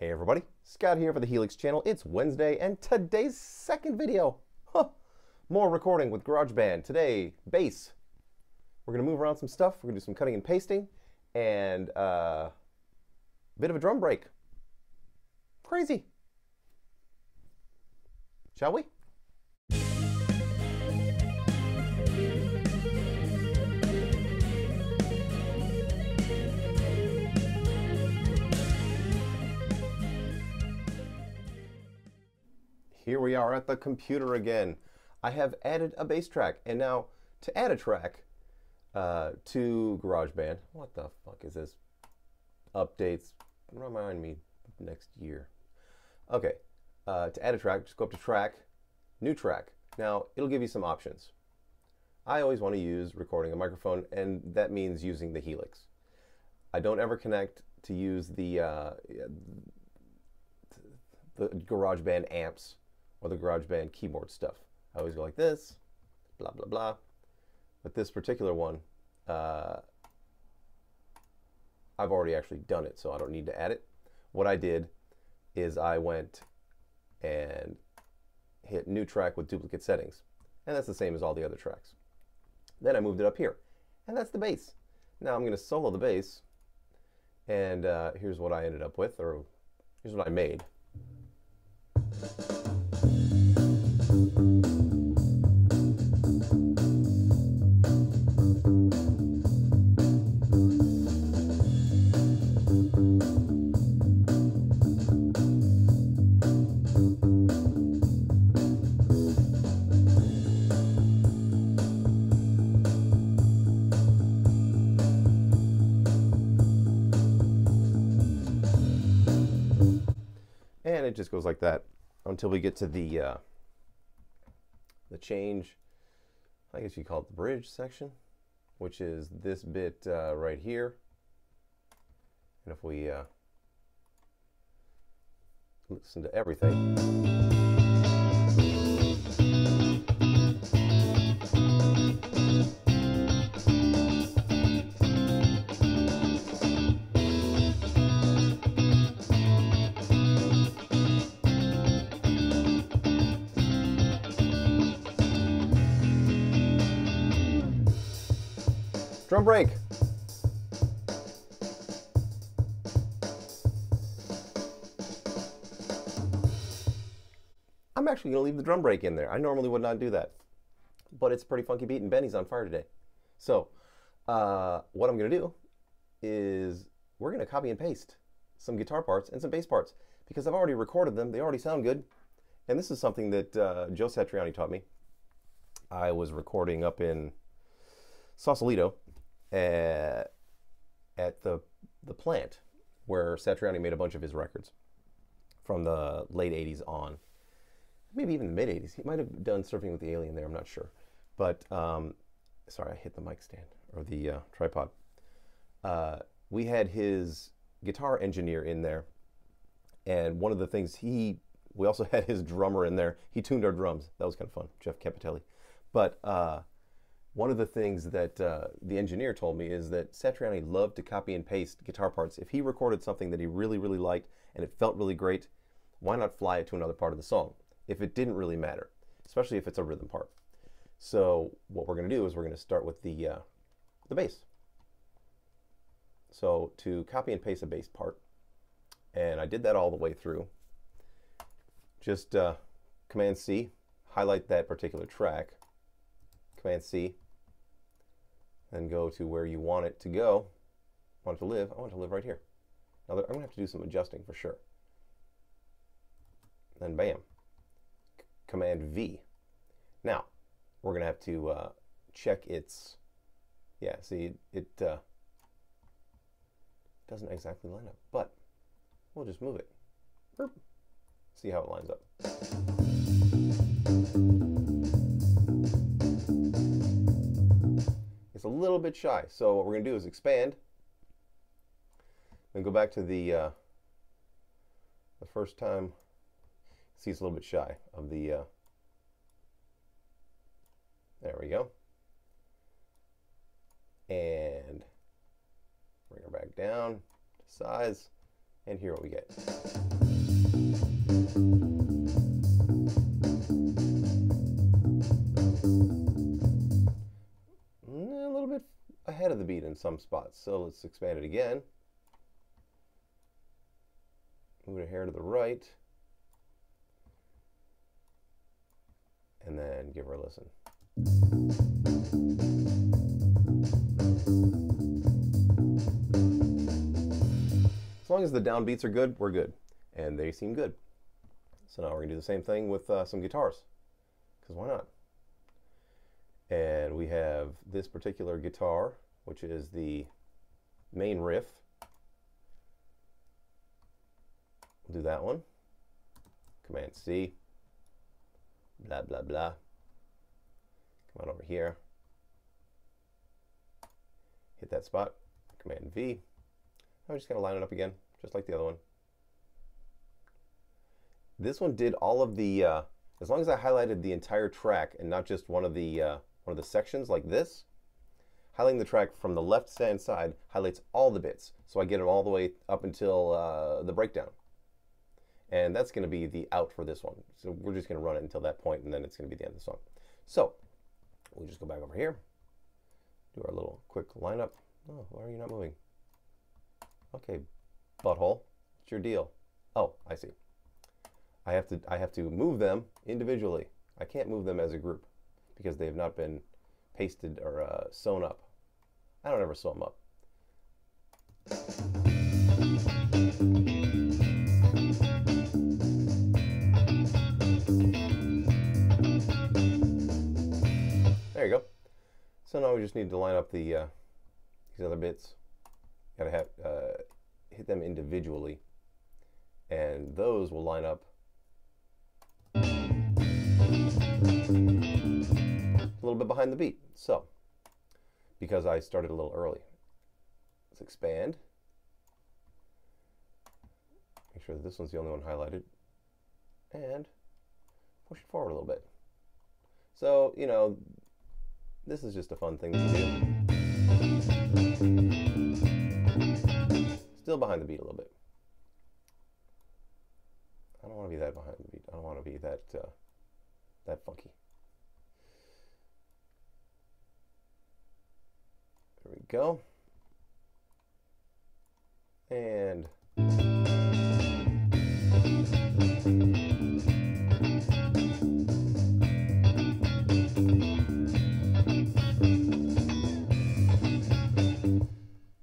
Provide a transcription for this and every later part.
Hey everybody, Scott here for the Helix channel. It's Wednesday and today's second video. Huh. More recording with GarageBand. Today, bass. We're gonna move around some stuff. We're gonna do some cutting and pasting and a uh, bit of a drum break. Crazy. Shall we? Here we are at the computer again. I have added a bass track, and now to add a track uh, to GarageBand, what the fuck is this? Updates, remind me next year. Okay, uh, to add a track, just go up to track, new track. Now, it'll give you some options. I always want to use recording a microphone, and that means using the Helix. I don't ever connect to use the uh, the GarageBand amps or the GarageBand keyboard stuff. I always go like this, blah, blah, blah. But this particular one, uh, I've already actually done it, so I don't need to add it. What I did is I went and hit new track with duplicate settings. And that's the same as all the other tracks. Then I moved it up here. And that's the bass. Now I'm going to solo the bass. And uh, here's what I ended up with, or here's what I made. It just goes like that until we get to the uh, the change. I guess you call it the bridge section which is this bit uh, right here. And if we uh, listen to everything Drum break. I'm actually going to leave the drum break in there. I normally would not do that. But it's a pretty funky beat, and Benny's on fire today. So, uh, what I'm going to do is we're going to copy and paste some guitar parts and some bass parts because I've already recorded them. They already sound good. And this is something that uh, Joe Satriani taught me. I was recording up in Sausalito at, at the the plant where Satriani made a bunch of his records from the late 80s on. Maybe even the mid 80s. He might have done Surfing with the Alien there, I'm not sure. But, um, sorry, I hit the mic stand or the uh, tripod. Uh, we had his guitar engineer in there, and one of the things he, we also had his drummer in there. He tuned our drums. That was kind of fun, Jeff Campitelli. But, uh, one of the things that uh, the engineer told me is that Satriani loved to copy and paste guitar parts. If he recorded something that he really, really liked and it felt really great, why not fly it to another part of the song if it didn't really matter, especially if it's a rhythm part. So what we're going to do is we're going to start with the, uh, the bass. So to copy and paste a bass part, and I did that all the way through, just uh, Command C, highlight that particular track, Command C, then go to where you want it to go, want it to live. I want it to live right here. Now, I'm going to have to do some adjusting for sure. Then bam, Command V. Now, we're going to have to uh, check its, yeah, see, it uh, doesn't exactly line up, but we'll just move it. See how it lines up. A little bit shy. So what we're going to do is expand, then go back to the uh, the first time. See, it's a little bit shy of the. Uh, there we go. And bring her back down to size. and here what we get. Ahead of the beat in some spots. So let's expand it again. Move it a hair to the right. And then give her a listen. As long as the downbeats are good, we're good. And they seem good. So now we're going to do the same thing with uh, some guitars. Because why not? And we have this particular guitar, which is the main riff. We'll do that one. Command C. Blah, blah, blah. Come on over here. Hit that spot. Command V. I'm just to line it up again, just like the other one. This one did all of the, uh, as long as I highlighted the entire track and not just one of the, uh, one of the sections like this, highlighting the track from the left hand side highlights all the bits. So I get them all the way up until uh, the breakdown. And that's going to be the out for this one. So we're just going to run it until that point, and then it's going to be the end of the song. So we'll just go back over here, do our little quick lineup. Oh, why are you not moving? Okay, butthole, it's your deal? Oh, I see. I have to I have to move them individually. I can't move them as a group because they have not been pasted or uh, sewn up. I don't ever sew them up. There you go. So now we just need to line up the uh, these other bits. Got to have uh, hit them individually, and those will line up a little bit behind the beat. So, because I started a little early, let's expand. Make sure that this one's the only one highlighted, and push it forward a little bit. So, you know, this is just a fun thing to do. Still behind the beat a little bit. I don't want to be that behind the beat. I don't want to be that uh, that funky. There we go. And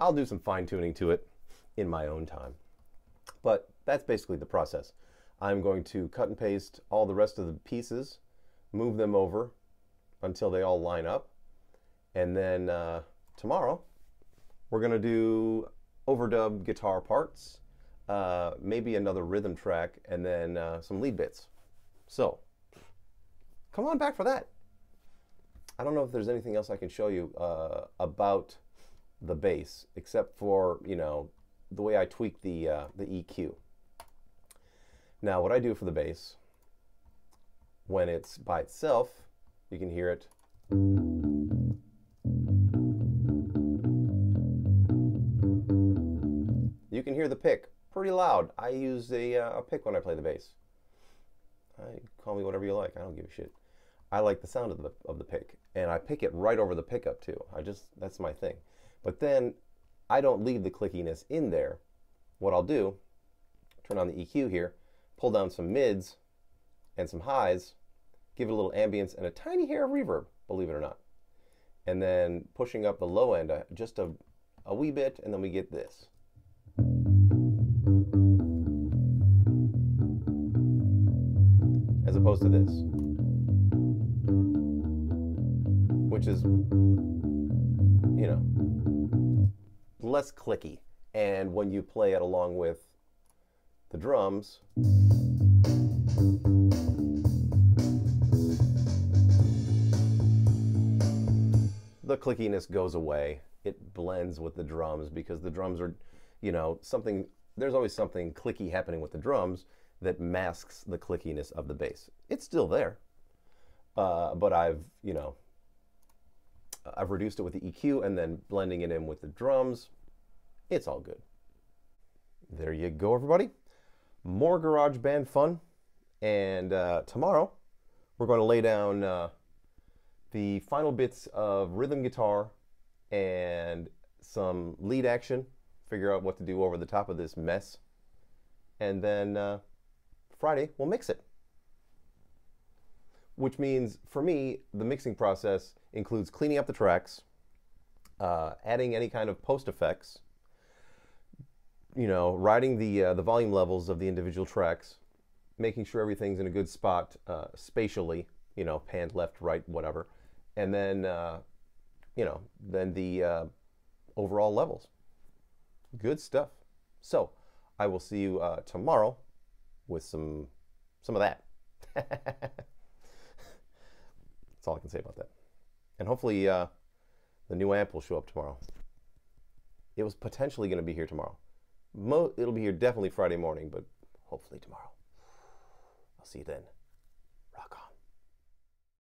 I'll do some fine tuning to it in my own time. But that's basically the process. I'm going to cut and paste all the rest of the pieces, move them over until they all line up. And then uh, tomorrow, we're going to do overdub guitar parts, uh, maybe another rhythm track, and then uh, some lead bits. So, come on back for that. I don't know if there's anything else I can show you uh, about the bass, except for, you know, the way I tweak the, uh, the EQ. Now, what I do for the bass, when it's by itself, you can hear it. You can hear the pick pretty loud. I use a, uh, a pick when I play the bass. I, call me whatever you like. I don't give a shit. I like the sound of the, of the pick, and I pick it right over the pickup too. I just that's my thing. But then I don't leave the clickiness in there. What I'll do, turn on the EQ here, pull down some mids and some highs, give it a little ambience and a tiny hair of reverb, believe it or not. And then pushing up the low end uh, just a, a wee bit, and then we get this. Opposed to this, which is, you know, less clicky. And when you play it along with the drums, the clickiness goes away. It blends with the drums because the drums are, you know, something, there's always something clicky happening with the drums that masks the clickiness of the bass. It's still there, uh, but I've, you know, I've reduced it with the EQ and then blending it in with the drums. It's all good. there you go, everybody. More GarageBand fun. And uh, tomorrow, we're going to lay down uh, the final bits of rhythm guitar and some lead action, figure out what to do over the top of this mess. And then uh, Friday, we'll mix it. Which means, for me, the mixing process includes cleaning up the tracks, uh, adding any kind of post effects, you know, writing the uh, the volume levels of the individual tracks, making sure everything's in a good spot uh, spatially, you know, panned left, right, whatever, and then uh, you know, then the uh, overall levels. Good stuff. So I will see you uh, tomorrow with some some of that. That's all I can say about that. And hopefully uh, the new amp will show up tomorrow. It was potentially going to be here tomorrow. Mo- it'll be here definitely Friday morning, but hopefully tomorrow. I'll see you then.